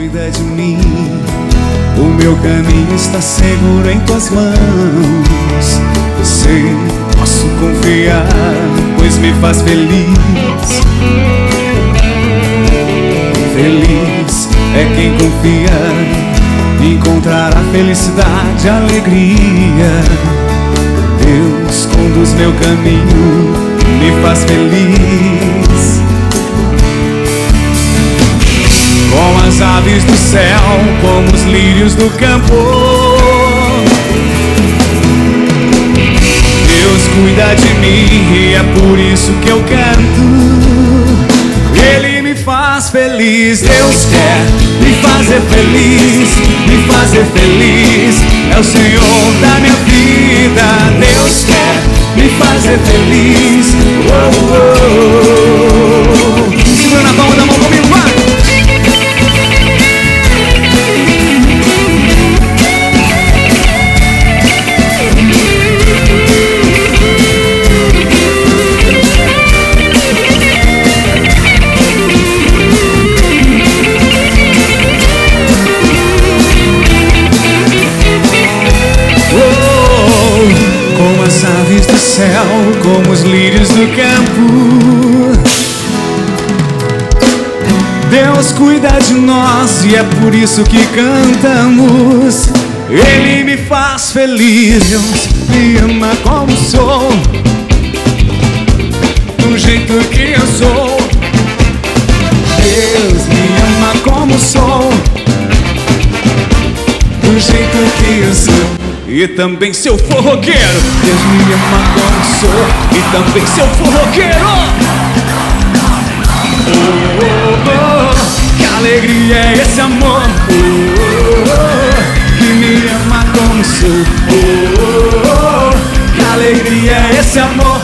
cuida de mim. O meu caminho está seguro em tuas mãos. Sei, posso confiar, pois me faz feliz. Feliz é quem confia, encontrará felicidade, alegria. Deus conduz meu caminho, me faz feliz. Com as aves do céu, como os lírios do campo. Deus cuida de mim e é por isso que eu canto. Ele me faz feliz, Deus quer me fazer feliz, me fazer feliz. É o Senhor da minha vida, Deus quer me fazer feliz. Céu, como os lírios do campo. Deus cuida de nós e é por isso que cantamos. Ele me faz feliz, Deus me ama como sou, do jeito que eu sou. Deus me ama como sou, do jeito que eu sou. E também se eu for roqueiro, Deus me ama como sou. E também se eu for roqueiro. Oh, oh, oh, que alegria é esse amor oh, que me ama como sou. Oh, oh, que alegria é esse amor